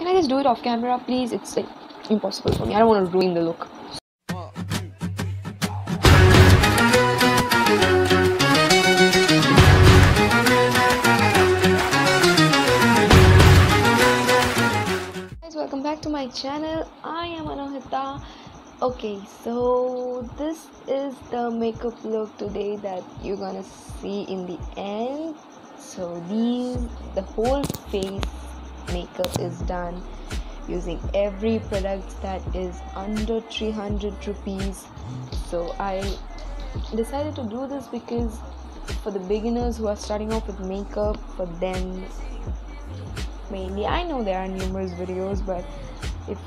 can I just do it off camera, please? It's like impossible for me. I don't want to ruin the look. welcome back to my channel i am anohita okay so this is the makeup look today that you're gonna see in the end so these the whole face makeup is done using every product that is under 300 rupees. So i decided to do this because for the beginners who are starting off with makeup for them mainly i know there are numerous videos but if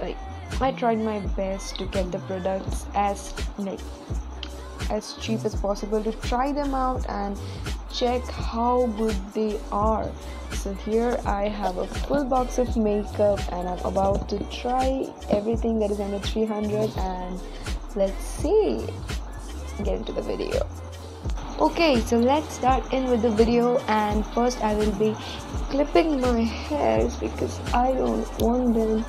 like i tried my best to get the products as like as cheap as possible to try them out and check how good they are. So here i have a full box of makeup and i'm about to try everything that is under 300 and let's see. Get into the video. Okay so let's start in with the video and first i will be clipping my hairs because i don't want them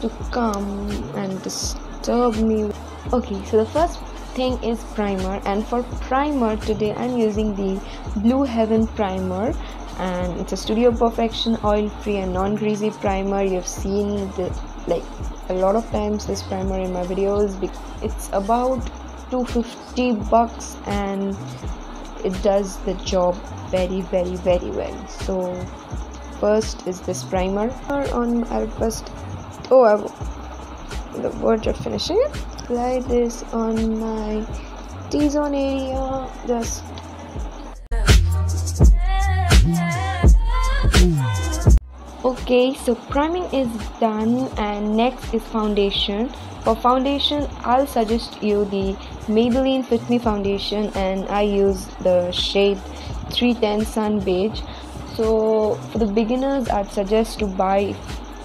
to come and disturb me. Okay so the first thing is primer and for primer today i'm using the blue heaven primer and it's a studio perfection oil free and non-greasy primer. You've seen the like a lot of times this primer in my videos. It's about 250 bucks and it does the job very very very well. So first is this primer on our first oh I'm the verge of finishing it apply this on my t-zone area just okay so priming is done and next is foundation. For foundation i'll suggest you the maybelline fit me foundation and i use the shade 310 sun beige. So for the beginners i'd suggest to buy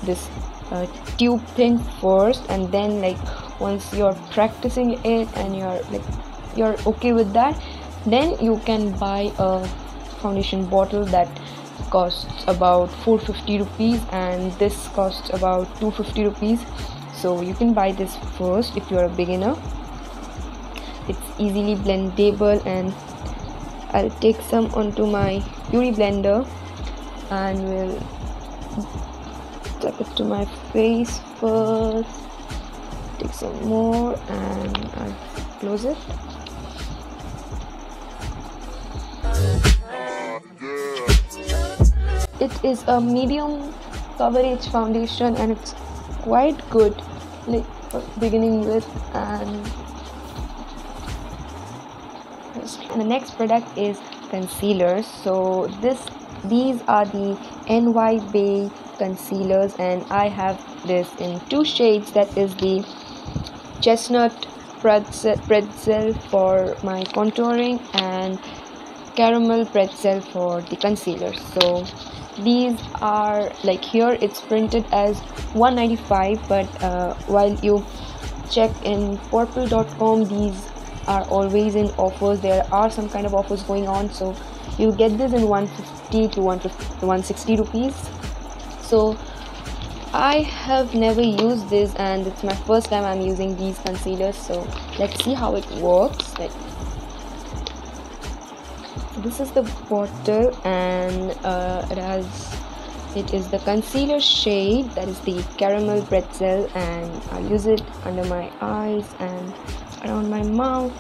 this uh, tube thing first and then like once you're practicing it and you're like you're okay with that then you can buy a foundation bottle that costs about 450 rupees and this costs about 250 rupees. So you can buy this first if you're a beginner. It's easily blendable and I'll take some onto my beauty blender and will tap it to my face first some more and I'll close it. It is a medium coverage foundation and it's quite good like uh, beginning with and and the next product is concealers. So this these are the NY Bae concealers and i have this in two shades. That is the chestnut pretzel, pretzel for my contouring and caramel pretzel for the concealer. So these are like here it's printed as 195 but uh, while you check in purplle.com these are always in offers. There are some kind of offers going on so you get this in 150 to 160 rupees. So i have never used this and it's my first time i'm using these concealers so let's see how it works. Like this is the bottle and uh, it has it is the concealer shade that is the caramel pretzel and I'll use it under my eyes and around my mouth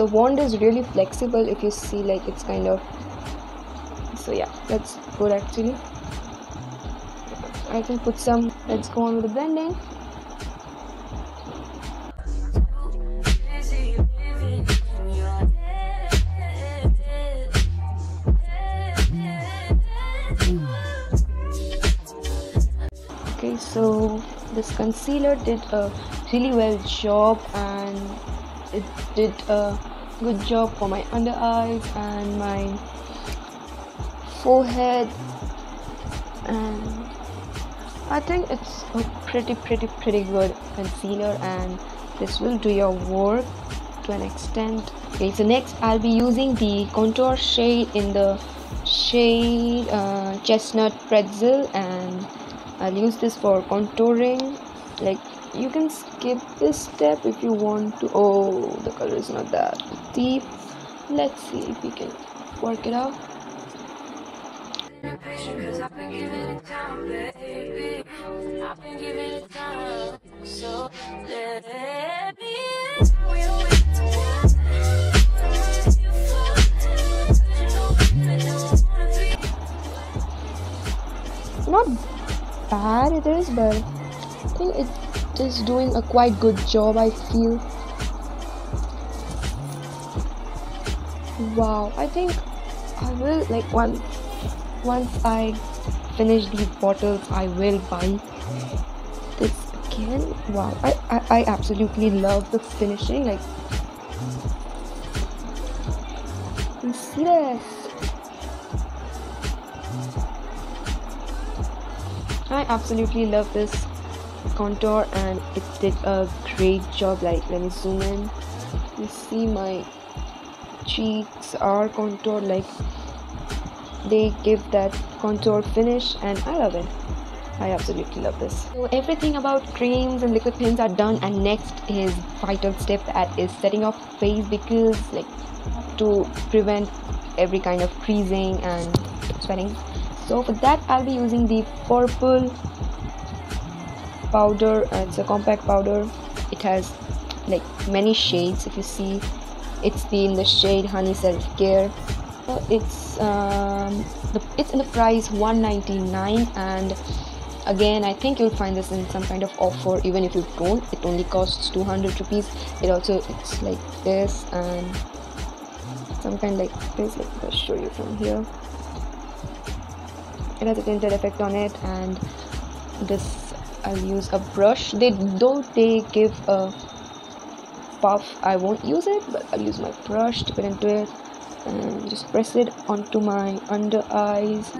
the wand is really flexible if you see like it's kind of so yeah that's good actually. I can put some let's go on with the blending. Okay so this concealer did a really well job and it did a good job for my under eyes and my forehead. And I think it's a pretty pretty pretty good concealer and this will do your work to an extent. Okay so next I'll be using the contour shade in the shade uh, chestnut pretzel and I'll use this for contouring like you can skip this step if you want to. Oh the color is not that deep. Let's see if we can work it out. Not bad it is but I think it is doing a quite good job I feel. Wow I think I will like once once I finish these bottles I will buy this again. Wow I, I, I absolutely love the finishing like you see this I absolutely love this contour and it did a great job like let me zoom in you see my cheeks are contoured like they give that contour finish and I love it. I absolutely love this. So everything about creams and liquid pins are done and next is vital step that is setting up face because like to prevent every kind of creasing and sweating so for that I'll be using the Purplle powder it's a compact powder. It has like many shades if you see. It's the in the shade honey self care. It's um, the, it's in the price 199 and again i think you'll find this in some kind of offer even if you don't. It only costs 200 rupees. It also it's like this and some kind like this. Let me show you from here. It has a tinted effect on it and this I'll use a brush. They though they give a puff. I won't use it but I'll use my brush to put into it and just press it onto my under eyes.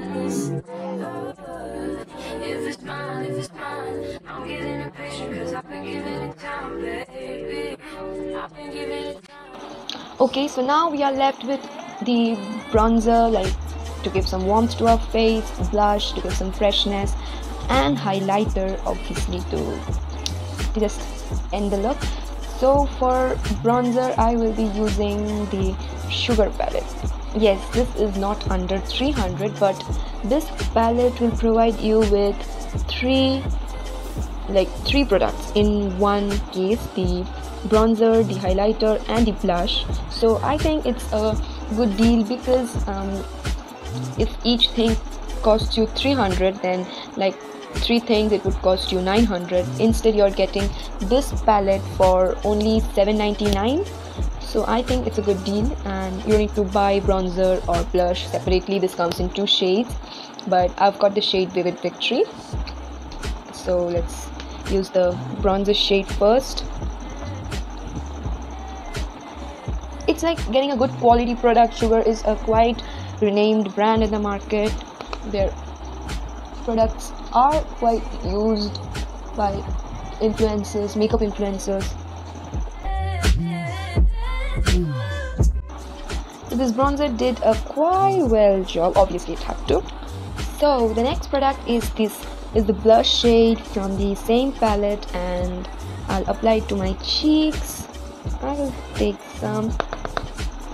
Okay so now we are left with the bronzer like to give some warmth to our face blush to give some freshness and highlighter obviously to just end the look. So for bronzer I will be using the sugar palette. Yes this is not under 300 but this palette will provide you with three like three products in one case the bronzer the highlighter and the blush. So I think it's a good deal because um, if each thing costs you 300 then like three things it would cost you 900 instead you're getting this palette for only 799 so i think it's a good deal and you need to buy bronzer or blush separately. This comes in two shades but i've got the shade vivid victory. So let's use the bronzer shade first. It's like getting a good quality product. Sugar is a quite renamed brand in the market. Their products are quite used by influencers, makeup influencers. So this bronzer did a quite well job. Obviously, it had to. So the next product is this is the blush shade from the same palette, and I'll apply it to my cheeks. I will take some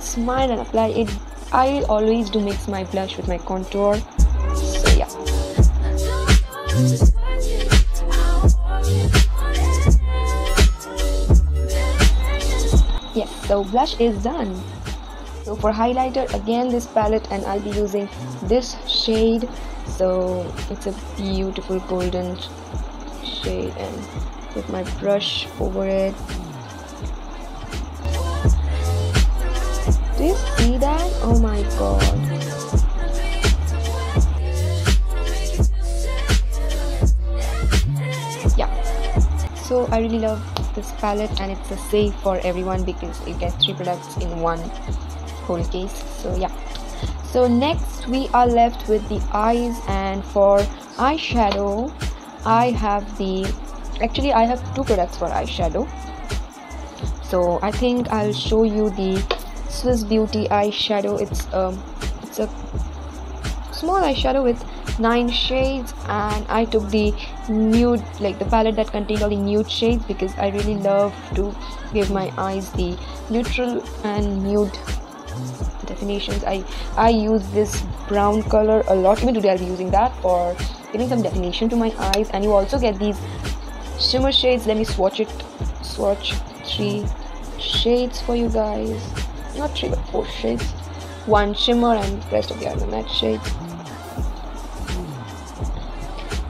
smile and apply it I always do mix my blush with my contour. Yes, so blush is done. So for highlighter, again this palette and I'll be using this shade. So it's a beautiful golden shade and put my brush over it Do you see that? Oh my god. So I really love this palette and it's a safe for everyone because you get three products in one whole case. So yeah. So next we are left with the eyes and for eyeshadow I have the actually I have two products for eyeshadow so I think I'll show you the Swiss Beauty eyeshadow it's um it's a small eyeshadow with nine shades and I took the nude like the palette that contained all the nude shades because I really love to give my eyes the neutral and nude definitions. I I use this brown color a lot. Even today I'll be using that for giving some definition to my eyes. And you also get these shimmer shades. Let me swatch it swatch three shades for you guys. Not three but four shades. One shimmer and the rest of the other matte shades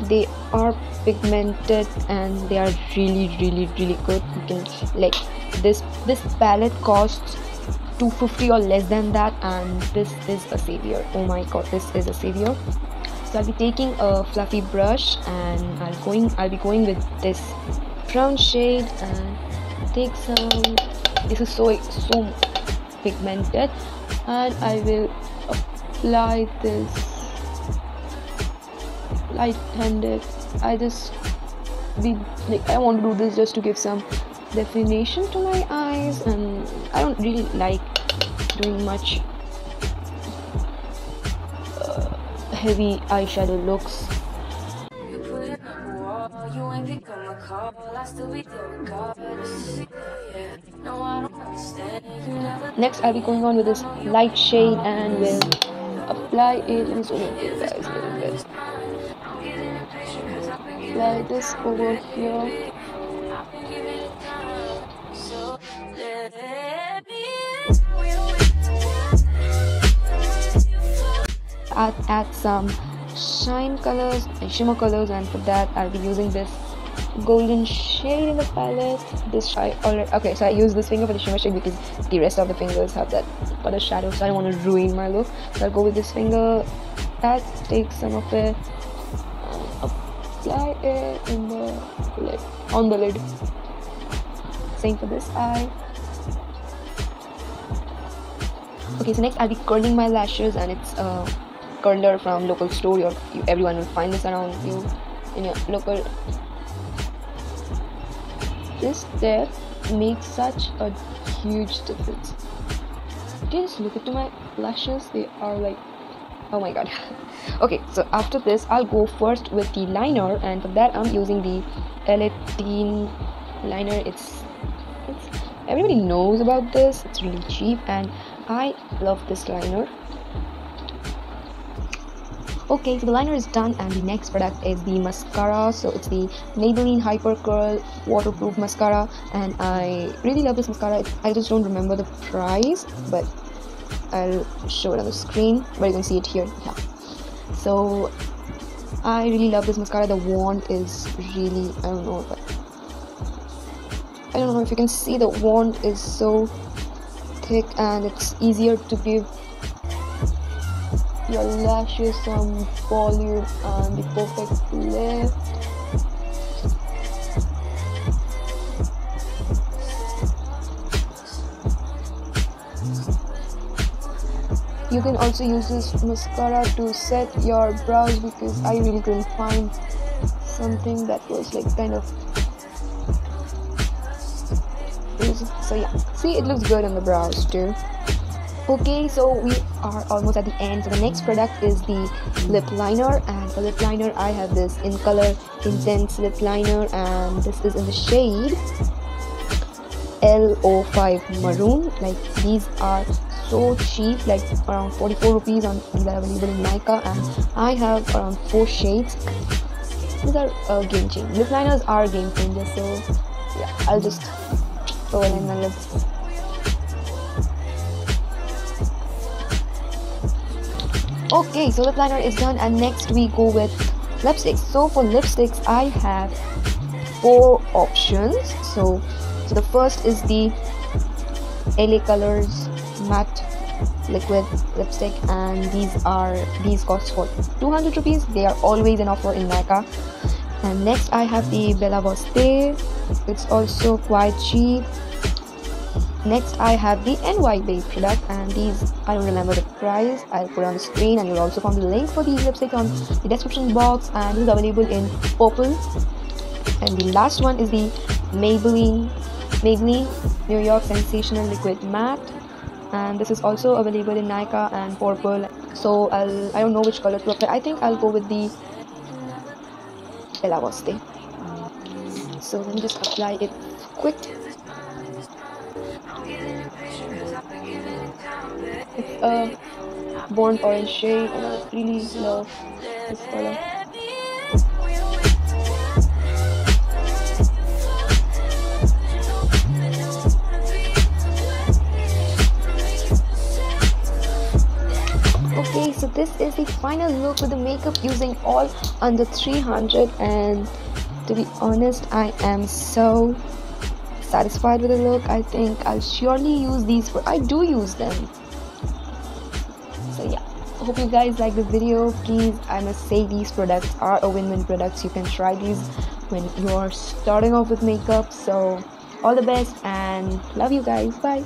they are pigmented and they are really really really good. You can like this this palette costs 250 or less than that and this is a savior. Oh my god this is a savior. So i'll be taking a fluffy brush and i'll going i'll be going with this brown shade and take some this is so so pigmented and i will apply this light-handed i just be like i want to do this just to give some definition to my eyes and i don't really like doing much uh, heavy eyeshadow looks Next, I'll be going on with this light shade and will apply it. Zoom in guys like this over here add, add some shine colors and shimmer colors and for that. I'll be using this golden shade in the palette. This I already okay so I use this finger for the shimmer shade because the rest of the fingers have that for the shadow so I don't want to ruin my look. So I'll go with this finger. That takes some of it apply it in the lid on the lid same for this eye okay so next I'll be curling my lashes and it's a curler from local store. Your you, everyone will find this around you in your local. This step makes such a huge difference. Just look at my lashes. They are like oh my god. Okay so after this i'll go first with the liner and for that i'm using the Teen liner. It's, it's everybody knows about this. It's really cheap and i love this liner. Okay so the liner is done and the next product is the mascara. So it's the maybelline hyper curl waterproof mascara and i really love this mascara. I just don't remember the price but I'll show it on the screen but you can see it here. Yeah. So I really love this mascara. The wand is really I don't know but I don't know if you can see the wand is so thick and it's easier to give your lashes some volume and the perfect lift you can also use this mascara to set your brows because I really couldn't find something that was like kind of so yeah. See it looks good on the brows too. Okay so we are almost at the end. So the next product is the lip liner and for lip liner i have this InColor intense lip liner and this is in the shade lo5 maroon. Like these are so cheap like around 44 rupees on these are available in Nykaa. And I have around four shades. These are a game changer. Lip liners are game changers so yeah I'll just overline my lips okay so lip liner is done and next we go with lipsticks. So for lipsticks I have four options. So so the first is the LA Colors matte liquid lipstick and these are these cost for 200 rupees. They are always in offer in Nykaa. And next I have the Bella Voste it's also quite cheap. Next i have the NY Bae's product and these i don't remember the price. I'll put on the screen and you'll also find the link for these lipsticks on the description box and it is available in Purplle and the last one is the maybelline maybelline new york sensational liquid matte. And this is also available in Nykaa and Purplle. So I'll I don't know which color to apply. I think I'll go with the Bella Voste. So let me just apply it quick. It's a burnt orange shade and I really love this color okay so this is the final look with the makeup using all under 300 and to be honest i am so satisfied with the look. I think i'll surely use these for i do use them. So yeah hope you guys like this video. Please i must say these products are a win-win products. You can try these when you're starting off with makeup. So all the best and love you guys. Bye